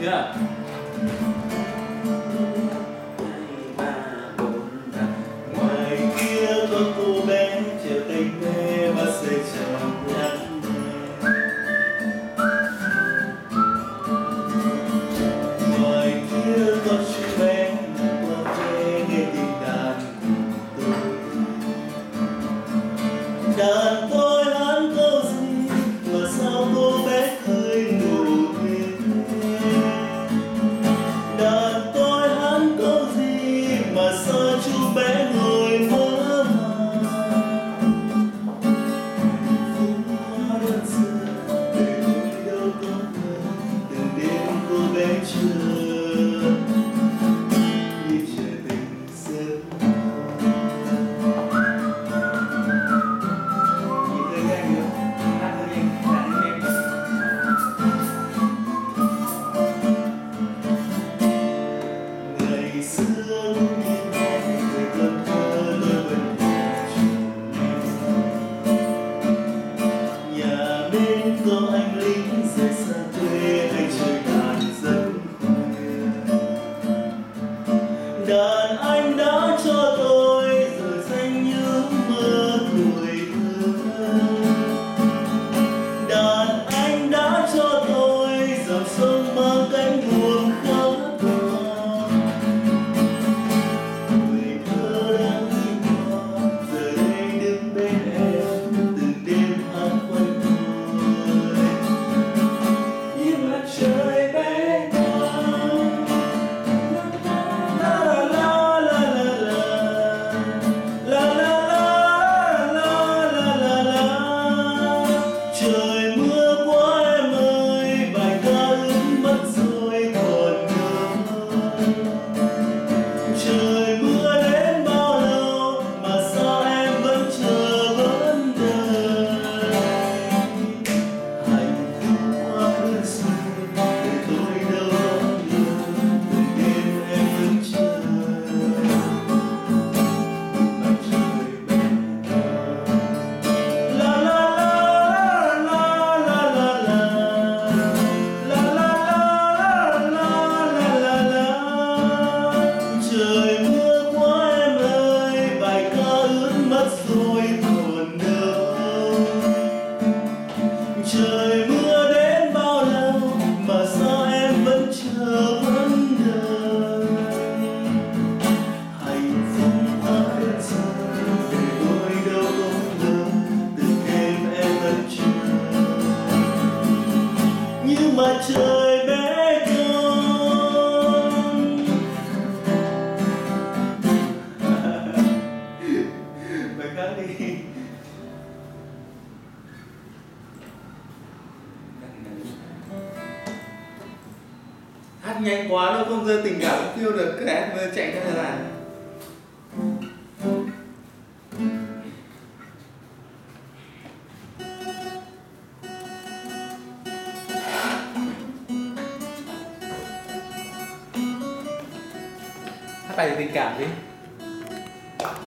Yeah. done, I'm done, so hát nhanh quá đâu không rơi tình cảm tiêu được cứ hát chạy ra là hát bài tình cảm đi.